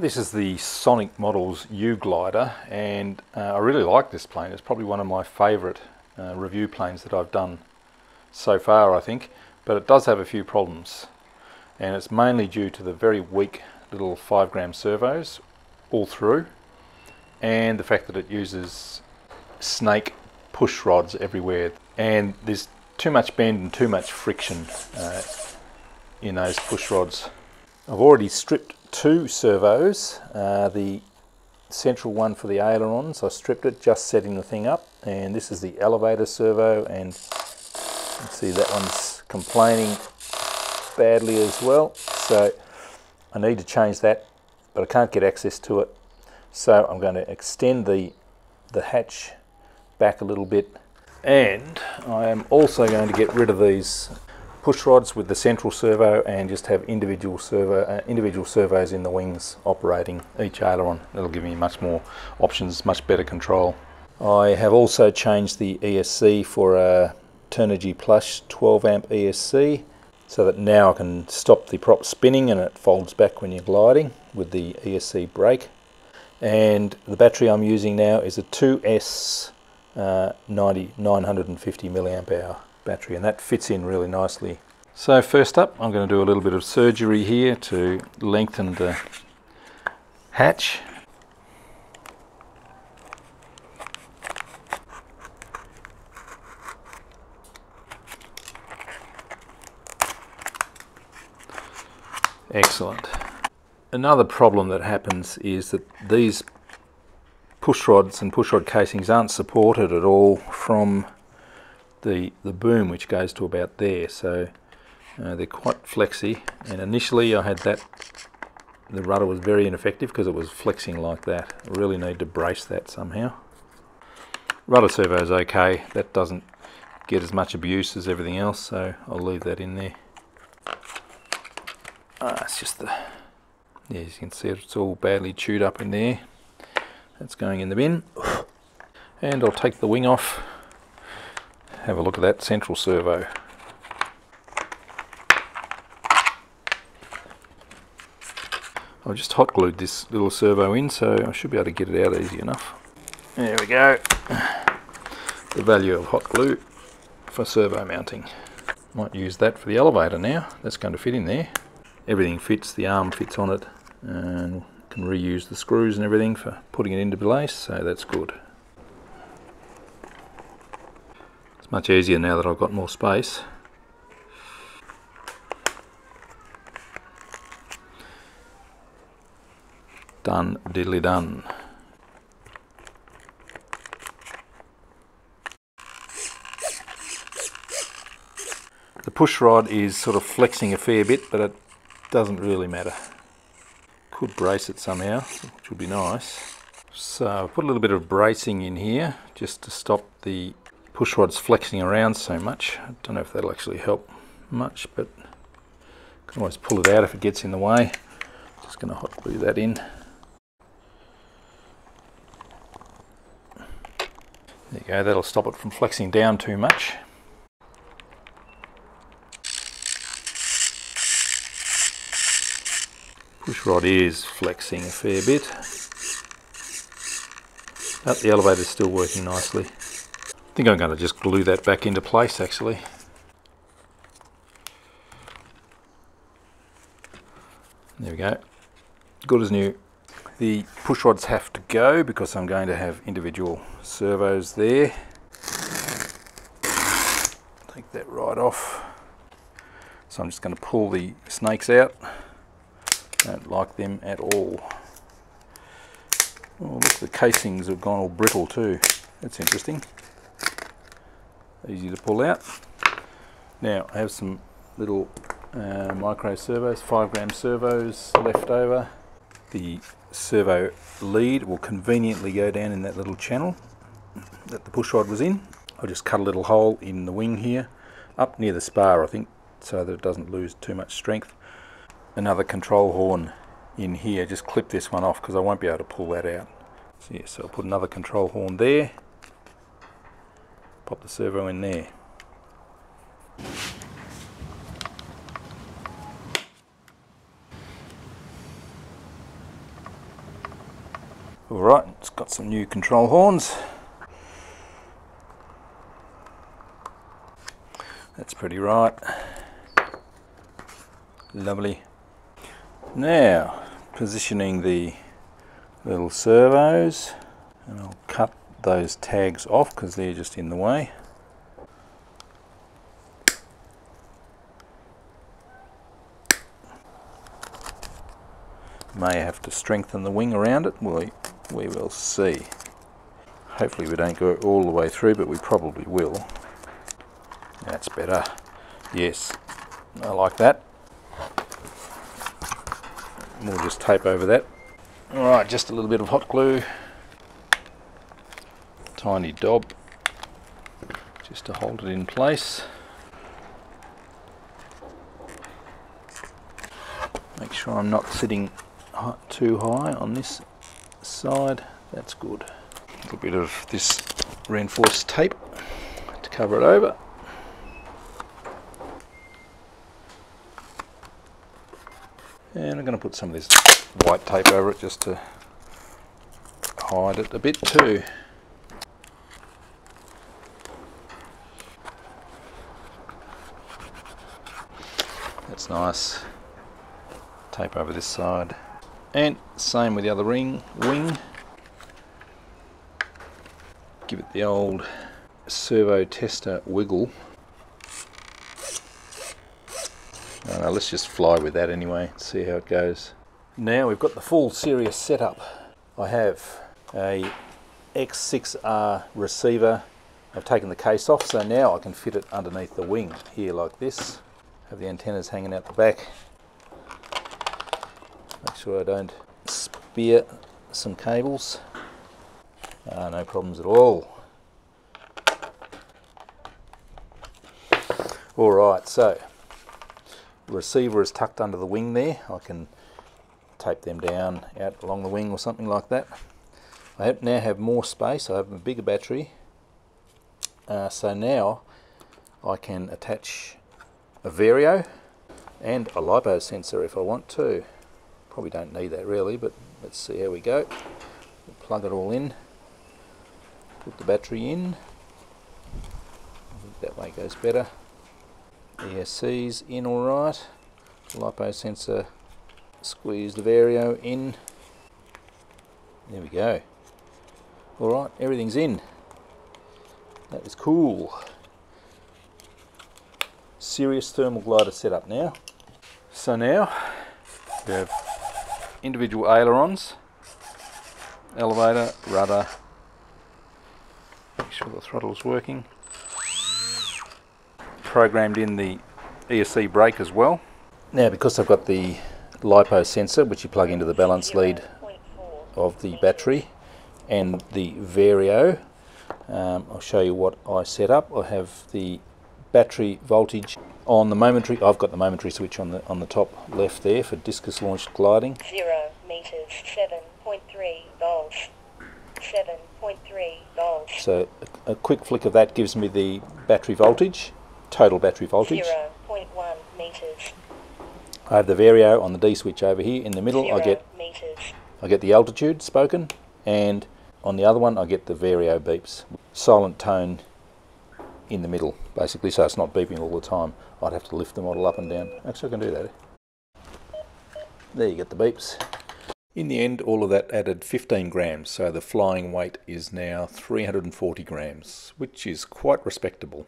This is the Unique Models U Glider and uh, I really like this plane. It's probably one of my favourite uh, review planes that I've done so far I think but it does have a few problems and it's mainly due to the very weak little 5 gram servos all through and the fact that it uses snake push rods everywhere and there's too much bend and too much friction uh, in those push rods. I've already stripped two servos, uh, the central one for the ailerons, I stripped it just setting the thing up and this is the elevator servo and see that one's complaining badly as well. So I need to change that but I can't get access to it. So I'm going to extend the the hatch back a little bit and I am also going to get rid of these push rods with the central servo and just have individual servo uh, individual servos in the wings operating each aileron. That'll give me much more options much better control. I have also changed the ESC for a Turnigy Plus 12 amp ESC so that now I can stop the prop spinning and it folds back when you're gliding with the ESC brake. And the battery I'm using now is a 2S uh, 90, 950 milliamp hour battery and that fits in really nicely. So first up I'm going to do a little bit of surgery here to lengthen the hatch Excellent. Another problem that happens is that these push rods and push rod casings aren't supported at all from the, the boom which goes to about there. So uh, they're quite flexy. And initially I had that the rudder was very ineffective because it was flexing like that. I really need to brace that somehow. Rudder servo is okay. That doesn't get as much abuse as everything else so I'll leave that in there. Ah, it's just the, yeah, as you can see it's all badly chewed up in there. That's going in the bin. And I'll take the wing off, have a look at that central servo. I've just hot glued this little servo in so I should be able to get it out easy enough. There we go. The value of hot glue for servo mounting. Might use that for the elevator now. That's going to fit in there everything fits, the arm fits on it and can reuse the screws and everything for putting it into place so that's good. It's much easier now that I've got more space. Done diddly done. The push rod is sort of flexing a fair bit but it doesn't really matter. Could brace it somehow, which would be nice. So I've put a little bit of bracing in here just to stop the push rods flexing around so much. I don't know if that'll actually help much, but I can always pull it out if it gets in the way. Just going to hot glue that in. There you go, that'll stop it from flexing down too much. Push rod is flexing a fair bit. But the elevator is still working nicely. Think I'm going to just glue that back into place actually. There we go. Good as new. The push rods have to go because I'm going to have individual servos there. Take that right off. So I'm just going to pull the snakes out. Don't like them at all. Oh, look, the casings have gone all brittle too. That's interesting. Easy to pull out. Now, I have some little uh, micro servos, 5 gram servos left over. The servo lead will conveniently go down in that little channel that the push rod was in. I'll just cut a little hole in the wing here, up near the spar I think, so that it doesn't lose too much strength another control horn in here. Just clip this one off because I won't be able to pull that out. So, yeah, so I'll put another control horn there. Pop the servo in there. Alright, it's got some new control horns. That's pretty right. Lovely. Now, positioning the little servos, and I'll cut those tags off because they're just in the way. May have to strengthen the wing around it, we, we will see. Hopefully we don't go all the way through, but we probably will. That's better. Yes, I like that. We'll just tape over that. Alright, just a little bit of hot glue. Tiny dob just to hold it in place. Make sure I'm not sitting too high on this side. That's good. A little bit of this reinforced tape to cover it over. And I'm going to put some of this white tape over it just to hide it a bit too. That's nice. Tape over this side. And same with the other ring wing. Give it the old servo tester wiggle Uh, let's just fly with that anyway, see how it goes. Now we've got the full serious setup. I have a X6R receiver. I've taken the case off, so now I can fit it underneath the wing here like this. Have the antennas hanging out the back. Make sure I don't spear some cables. Uh, no problems at all. Alright, so receiver is tucked under the wing there. I can tape them down out along the wing or something like that. I now have more space. I have a bigger battery. Uh, so now I can attach a Vario and a LiPo sensor if I want to. Probably don't need that really, but let's see how we go. We'll plug it all in. Put the battery in. I think that way goes better. ESC's in alright. LiPo sensor, squeeze the Vario in. There we go. Alright, everything's in. That is cool. Serious thermal glider setup now. So now we have individual ailerons, elevator, rudder, make sure the throttle's working programmed in the ESC brake as well. Now because I've got the LiPo sensor which you plug into the balance lead of the battery and the Vario, um, I'll show you what I set up. I have the battery voltage on the momentary, I've got the momentary switch on the on the top left there for discus launched gliding. Zero meters, 7.3 volts. 7.3 volts. So a, a quick flick of that gives me the battery voltage total battery voltage. 0.1 meters. I have the Vario on the D switch over here in the middle. Zero I get meters. I get the altitude spoken, and on the other one I get the Vario beeps. Silent tone in the middle, basically, so it's not beeping all the time. I'd have to lift the model up and down. Actually, I can do that. There you get the beeps. In the end, all of that added 15 grams, so the flying weight is now 340 grams, which is quite respectable.